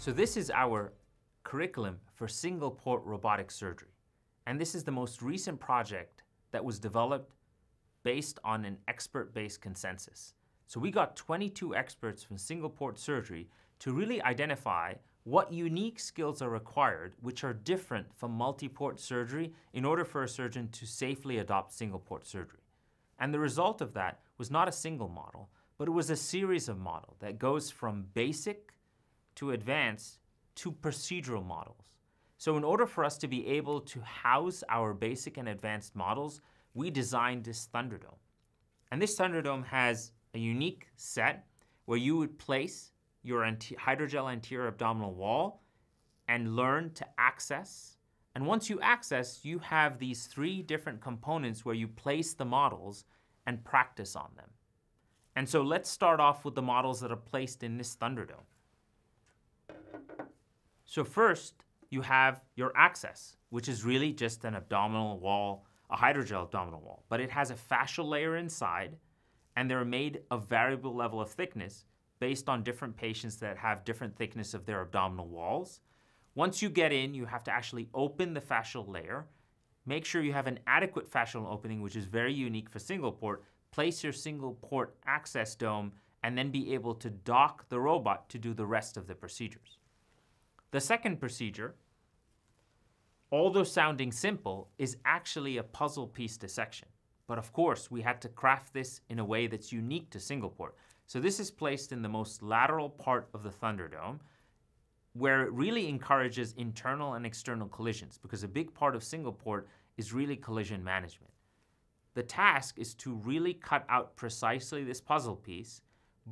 So this is our curriculum for single port robotic surgery. And this is the most recent project that was developed based on an expert-based consensus. So we got 22 experts from single port surgery to really identify what unique skills are required which are different from multi-port surgery in order for a surgeon to safely adopt single port surgery. And the result of that was not a single model, but it was a series of models that goes from basic to advance to procedural models. So in order for us to be able to house our basic and advanced models, we designed this Thunderdome. And this Thunderdome has a unique set where you would place your hydrogel anterior abdominal wall and learn to access. And once you access, you have these three different components where you place the models and practice on them. And so let's start off with the models that are placed in this Thunderdome. So first, you have your access, which is really just an abdominal wall, a hydrogel abdominal wall, but it has a fascial layer inside, and they're made of variable level of thickness based on different patients that have different thickness of their abdominal walls. Once you get in, you have to actually open the fascial layer, make sure you have an adequate fascial opening, which is very unique for single port, place your single port access dome, and then be able to dock the robot to do the rest of the procedures. The second procedure, although sounding simple, is actually a puzzle piece dissection. But of course, we had to craft this in a way that's unique to single port. So this is placed in the most lateral part of the Thunderdome, where it really encourages internal and external collisions, because a big part of single port is really collision management. The task is to really cut out precisely this puzzle piece,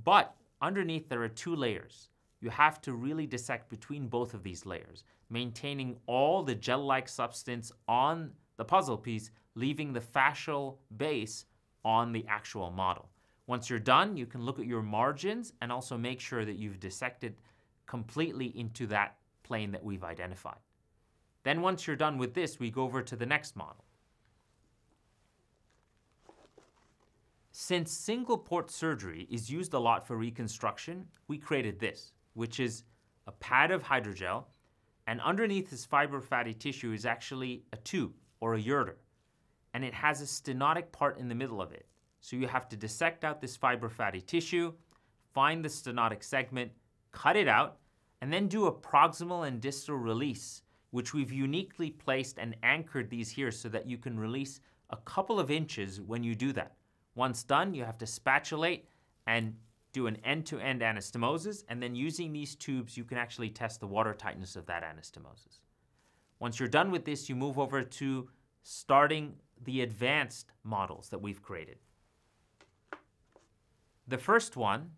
but underneath there are two layers you have to really dissect between both of these layers, maintaining all the gel-like substance on the puzzle piece, leaving the fascial base on the actual model. Once you're done, you can look at your margins and also make sure that you've dissected completely into that plane that we've identified. Then once you're done with this, we go over to the next model. Since single port surgery is used a lot for reconstruction, we created this which is a pad of hydrogel, and underneath this fibrofatty tissue is actually a tube or a ureter, and it has a stenotic part in the middle of it. So you have to dissect out this fibrofatty tissue, find the stenotic segment, cut it out, and then do a proximal and distal release, which we've uniquely placed and anchored these here so that you can release a couple of inches when you do that. Once done, you have to spatulate and do an end-to-end anastomosis, and then using these tubes, you can actually test the water tightness of that anastomosis. Once you're done with this, you move over to starting the advanced models that we've created. The first one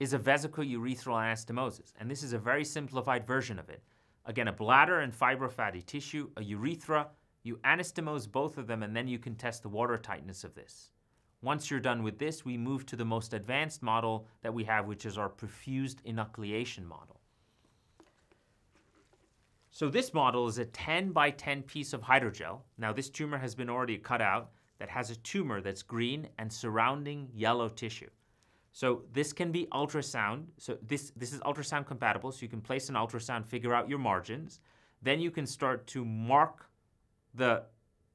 is a vesicourethral anastomosis, and this is a very simplified version of it. Again, a bladder and fibrofatty tissue, a urethra, you anastomose both of them, and then you can test the water tightness of this. Once you're done with this, we move to the most advanced model that we have, which is our perfused enucleation model. So this model is a 10 by 10 piece of hydrogel. Now this tumor has been already cut out that has a tumor that's green and surrounding yellow tissue. So this can be ultrasound. So this, this is ultrasound compatible, so you can place an ultrasound, figure out your margins. Then you can start to mark the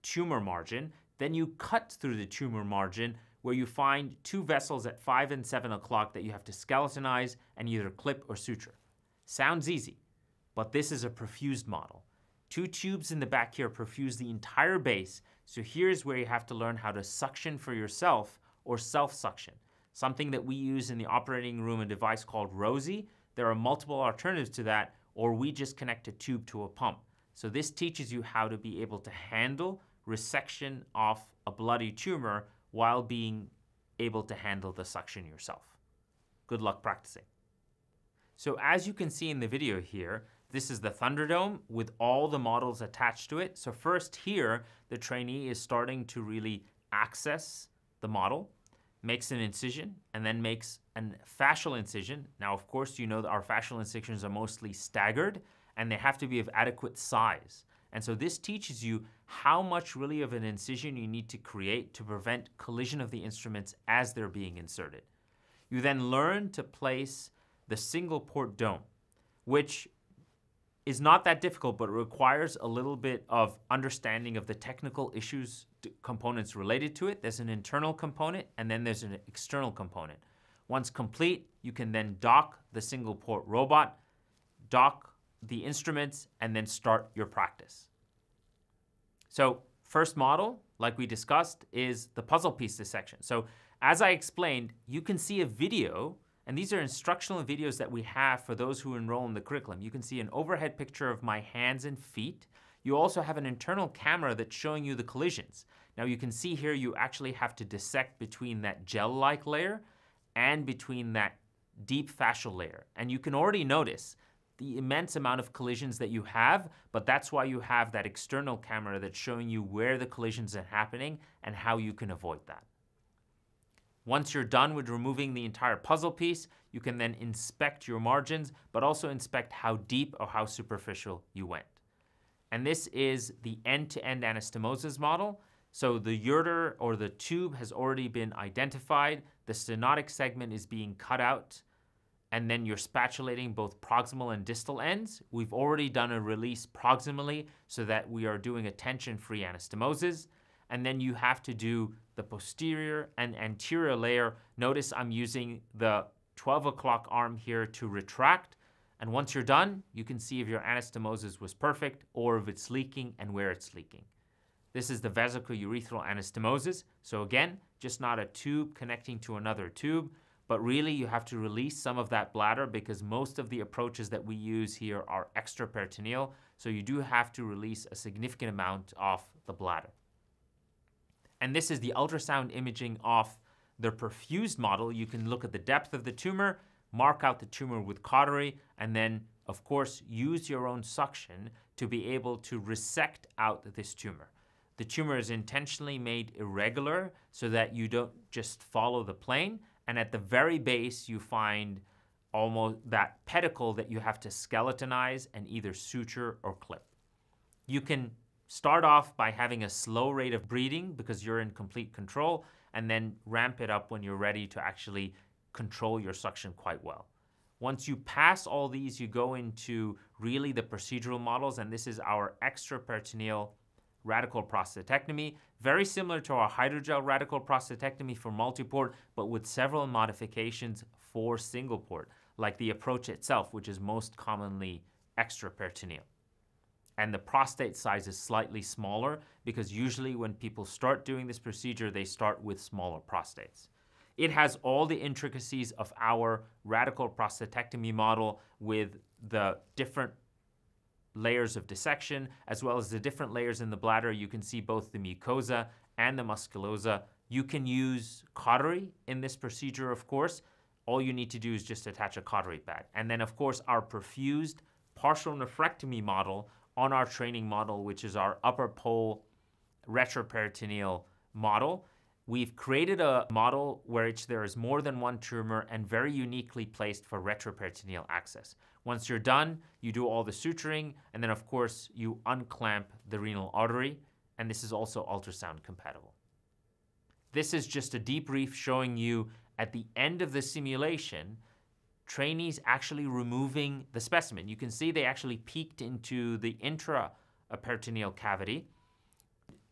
tumor margin then you cut through the tumor margin where you find two vessels at 5 and 7 o'clock that you have to skeletonize and either clip or suture. Sounds easy, but this is a perfused model. Two tubes in the back here perfuse the entire base, so here's where you have to learn how to suction for yourself or self-suction, something that we use in the operating room, a device called Rosie. There are multiple alternatives to that, or we just connect a tube to a pump. So this teaches you how to be able to handle resection of a bloody tumor while being able to handle the suction yourself. Good luck practicing. So as you can see in the video here, this is the Thunderdome with all the models attached to it. So first here, the trainee is starting to really access the model, makes an incision, and then makes a fascial incision. Now, of course, you know that our fascial incisions are mostly staggered, and they have to be of adequate size. And so this teaches you how much really of an incision you need to create to prevent collision of the instruments as they're being inserted. You then learn to place the single port dome, which is not that difficult, but requires a little bit of understanding of the technical issues components related to it. There's an internal component and then there's an external component. Once complete, you can then dock the single port robot, dock the instruments, and then start your practice. So first model, like we discussed, is the puzzle piece dissection. So as I explained, you can see a video and these are instructional videos that we have for those who enroll in the curriculum. You can see an overhead picture of my hands and feet. You also have an internal camera that's showing you the collisions. Now you can see here you actually have to dissect between that gel-like layer and between that deep fascial layer. And you can already notice the immense amount of collisions that you have, but that's why you have that external camera that's showing you where the collisions are happening and how you can avoid that. Once you're done with removing the entire puzzle piece, you can then inspect your margins, but also inspect how deep or how superficial you went. And this is the end-to-end -end anastomosis model. So the ureter or the tube has already been identified, the stenotic segment is being cut out, and then you're spatulating both proximal and distal ends. We've already done a release proximally so that we are doing a tension-free anastomosis and then you have to do the posterior and anterior layer. Notice I'm using the 12 o'clock arm here to retract. And once you're done, you can see if your anastomosis was perfect or if it's leaking and where it's leaking. This is the vesicourethral anastomosis. So again, just not a tube connecting to another tube, but really you have to release some of that bladder because most of the approaches that we use here are extraperitoneal. So you do have to release a significant amount of the bladder. And this is the ultrasound imaging of the perfused model. You can look at the depth of the tumor, mark out the tumor with cautery, and then, of course, use your own suction to be able to resect out this tumor. The tumor is intentionally made irregular so that you don't just follow the plane. And at the very base, you find almost that pedicle that you have to skeletonize and either suture or clip. You can Start off by having a slow rate of breathing because you're in complete control, and then ramp it up when you're ready to actually control your suction quite well. Once you pass all these, you go into really the procedural models, and this is our extraperitoneal radical prostatectomy, very similar to our hydrogel radical prostatectomy for multiport, but with several modifications for single port, like the approach itself, which is most commonly extraperitoneal and the prostate size is slightly smaller because usually when people start doing this procedure, they start with smaller prostates. It has all the intricacies of our radical prostatectomy model with the different layers of dissection, as well as the different layers in the bladder. You can see both the mucosa and the musculosa. You can use cautery in this procedure, of course. All you need to do is just attach a cautery pad. And then, of course, our perfused partial nephrectomy model on our training model, which is our upper pole retroperitoneal model. We've created a model where there is more than one tumor and very uniquely placed for retroperitoneal access. Once you're done, you do all the suturing, and then of course you unclamp the renal artery, and this is also ultrasound compatible. This is just a debrief showing you at the end of the simulation trainees actually removing the specimen. You can see they actually peeked into the intraperitoneal cavity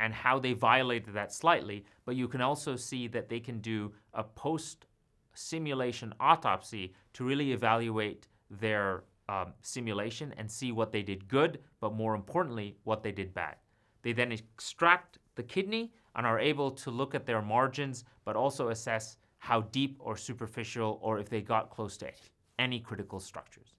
and how they violated that slightly, but you can also see that they can do a post simulation autopsy to really evaluate their um, simulation and see what they did good, but more importantly, what they did bad. They then extract the kidney and are able to look at their margins, but also assess how deep or superficial or if they got close to any critical structures.